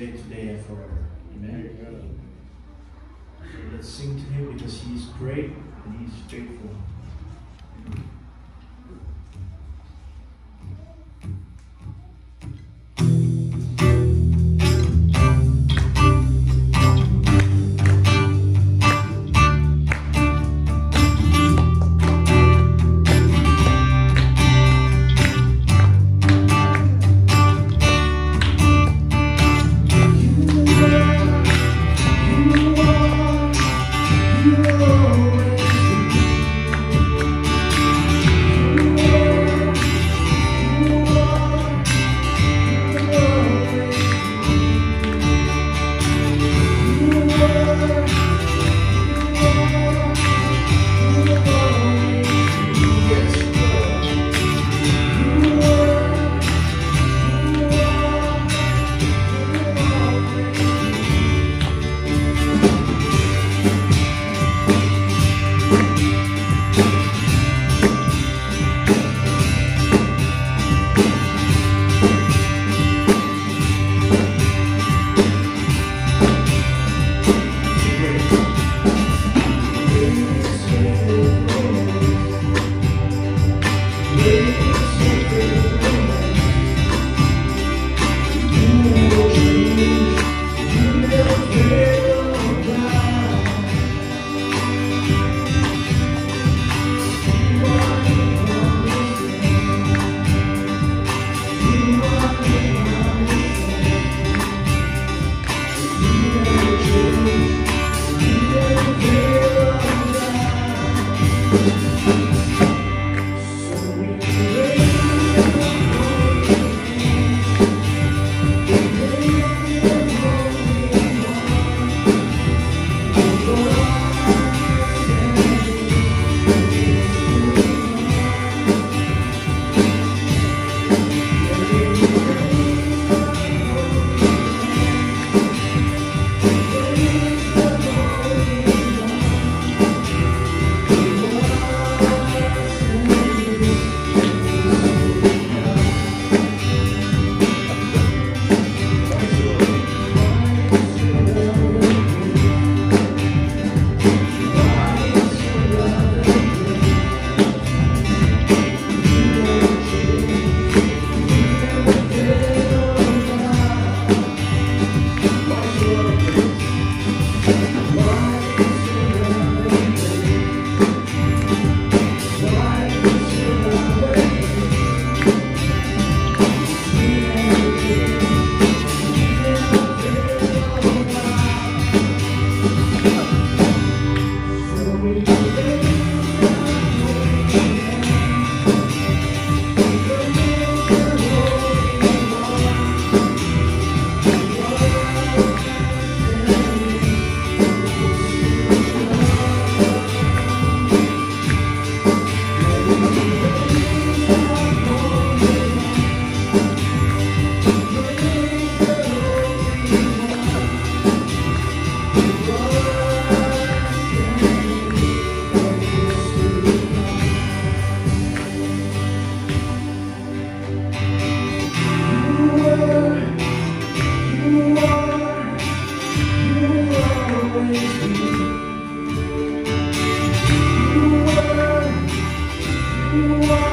yesterday, today, and forever. Amen. So let's sing to Him because He is great and He is faithful. You you are.